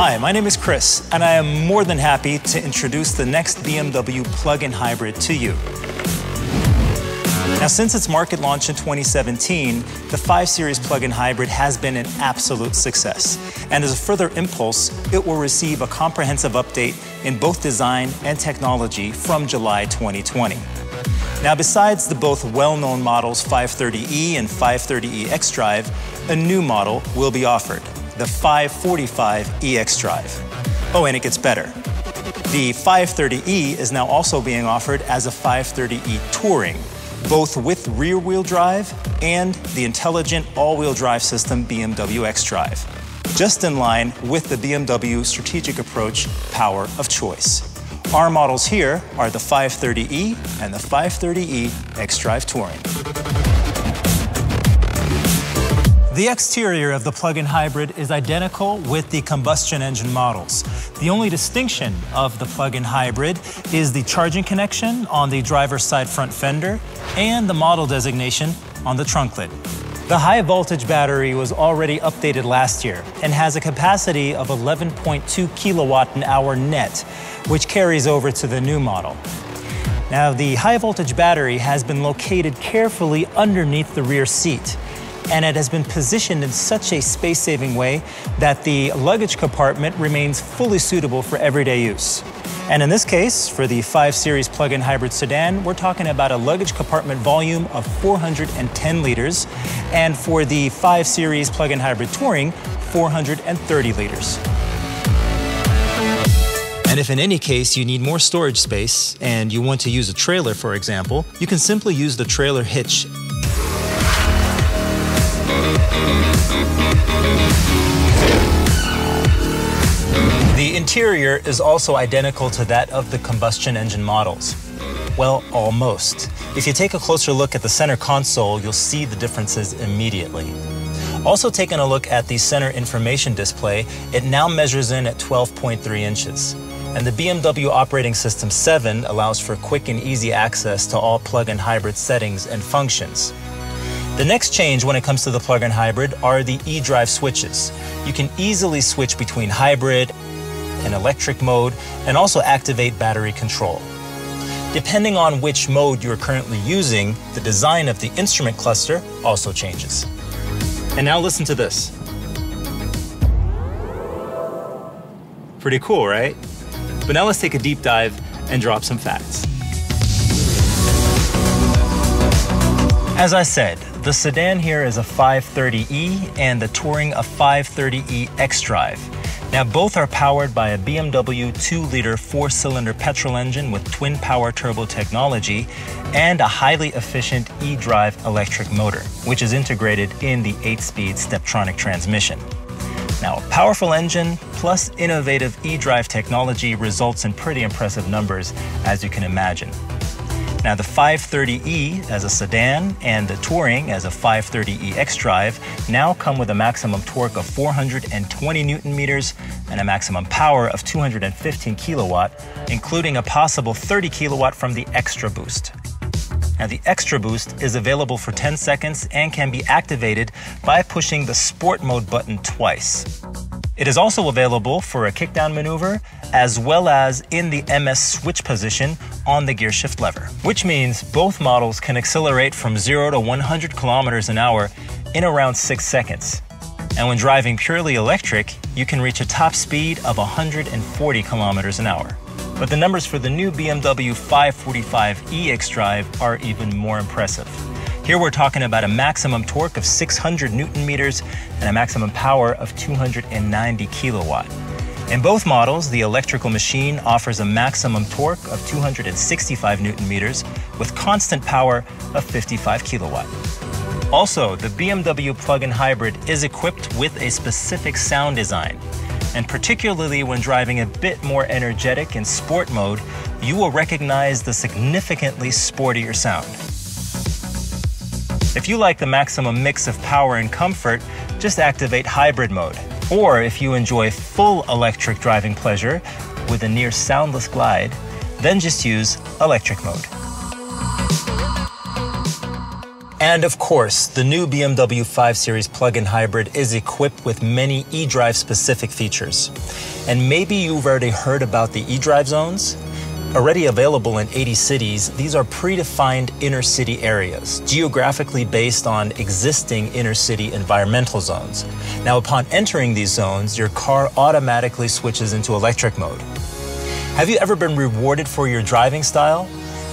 Hi, my name is Chris, and I am more than happy to introduce the next BMW plug-in hybrid to you. Now, since its market launch in 2017, the 5 Series plug-in hybrid has been an absolute success. And as a further impulse, it will receive a comprehensive update in both design and technology from July 2020. Now, besides the both well-known models 530e and 530e xDrive, a new model will be offered, the 545e xDrive. Oh, and it gets better. The 530e is now also being offered as a 530e Touring, both with rear wheel drive and the intelligent all wheel drive system BMW xDrive, just in line with the BMW strategic approach power of choice. Our models here are the 530e and the 530e xDrive Touring. The exterior of the plug-in hybrid is identical with the combustion engine models. The only distinction of the plug-in hybrid is the charging connection on the driver's side front fender and the model designation on the trunk lid. The high voltage battery was already updated last year and has a capacity of 11.2 kilowatt an hour net, which carries over to the new model. Now, the high voltage battery has been located carefully underneath the rear seat and it has been positioned in such a space saving way that the luggage compartment remains fully suitable for everyday use. And in this case, for the 5 Series plug in hybrid sedan, we're talking about a luggage compartment volume of 410 liters, and for the 5 Series plug in hybrid touring, 430 liters. And if in any case you need more storage space and you want to use a trailer, for example, you can simply use the trailer hitch the interior is also identical to that of the combustion engine models. Well, almost. If you take a closer look at the center console, you'll see the differences immediately. Also taking a look at the center information display, it now measures in at 12.3 inches. And the BMW operating system 7 allows for quick and easy access to all plug-in hybrid settings and functions. The next change when it comes to the plug-in hybrid are the eDrive switches. You can easily switch between hybrid and electric mode and also activate battery control. Depending on which mode you're currently using, the design of the instrument cluster also changes. And now listen to this. Pretty cool, right? But now let's take a deep dive and drop some facts. As I said, the sedan here is a 530e and the Touring a 530e xDrive. Now both are powered by a BMW 2-liter 4-cylinder petrol engine with twin power turbo technology and a highly efficient eDrive electric motor, which is integrated in the 8-speed Steptronic transmission. Now, a powerful engine plus innovative eDrive technology results in pretty impressive numbers, as you can imagine. Now the 530e as a sedan and the Touring as a 530e xDrive now come with a maximum torque of 420 newton meters and a maximum power of 215 kilowatt, including a possible 30 kilowatt from the Extra Boost. Now the Extra Boost is available for 10 seconds and can be activated by pushing the Sport Mode button twice. It is also available for a kickdown maneuver as well as in the MS switch position on the gear shift lever, which means both models can accelerate from 0 to 100 kilometers an hour in around 6 seconds. And when driving purely electric, you can reach a top speed of 140 kilometers an hour. But the numbers for the new BMW 545e xDrive are even more impressive. Here we're talking about a maximum torque of 600 newton meters and a maximum power of 290 kilowatt. In both models, the electrical machine offers a maximum torque of 265 newton meters with constant power of 55 kilowatt. Also, the BMW plug-in hybrid is equipped with a specific sound design. And particularly when driving a bit more energetic in sport mode, you will recognize the significantly sportier sound. If you like the maximum mix of power and comfort, just activate hybrid mode. Or if you enjoy full electric driving pleasure with a near soundless glide, then just use electric mode. And of course, the new BMW 5 Series plug-in hybrid is equipped with many eDrive specific features. And maybe you've already heard about the eDrive zones. Already available in 80 cities, these are predefined inner city areas, geographically based on existing inner city environmental zones. Now, upon entering these zones, your car automatically switches into electric mode. Have you ever been rewarded for your driving style?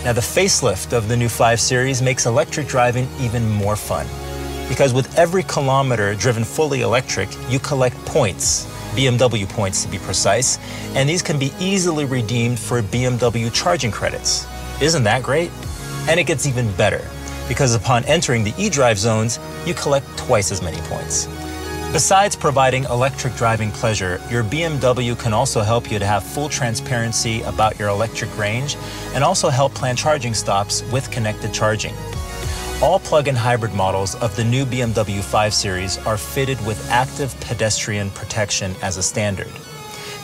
Now, the facelift of the new 5 Series makes electric driving even more fun. Because with every kilometer driven fully electric, you collect points, BMW points to be precise, and these can be easily redeemed for BMW charging credits. Isn't that great? And it gets even better, because upon entering the eDrive zones, you collect twice as many points. Besides providing electric driving pleasure, your BMW can also help you to have full transparency about your electric range and also help plan charging stops with connected charging. All plug-in hybrid models of the new BMW 5 Series are fitted with active pedestrian protection as a standard.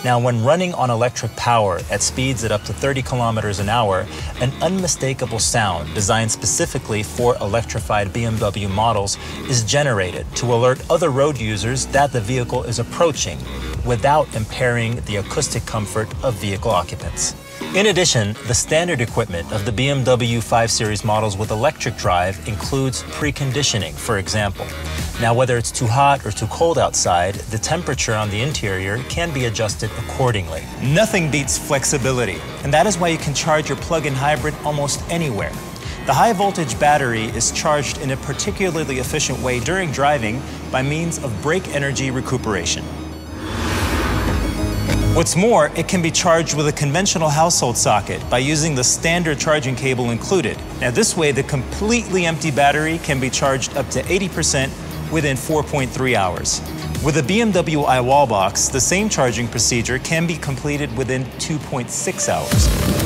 Now, when running on electric power at speeds at up to 30 kilometers an hour, an unmistakable sound designed specifically for electrified BMW models is generated to alert other road users that the vehicle is approaching without impairing the acoustic comfort of vehicle occupants. In addition, the standard equipment of the BMW 5 Series models with electric drive includes preconditioning, for example. Now, whether it's too hot or too cold outside, the temperature on the interior can be adjusted accordingly. Nothing beats flexibility, and that is why you can charge your plug-in hybrid almost anywhere. The high voltage battery is charged in a particularly efficient way during driving by means of brake energy recuperation. What's more, it can be charged with a conventional household socket by using the standard charging cable included. Now, this way, the completely empty battery can be charged up to 80% within 4.3 hours. With a BMW iWallbox, the same charging procedure can be completed within 2.6 hours.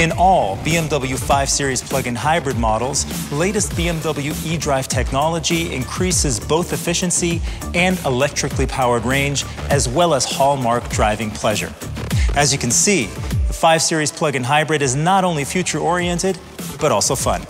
In all BMW 5 Series plug-in hybrid models, latest BMW eDrive technology increases both efficiency and electrically powered range, as well as hallmark driving pleasure. As you can see, the 5 Series plug-in hybrid is not only future-oriented, but also fun.